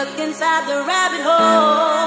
stuck inside the rabbit hole.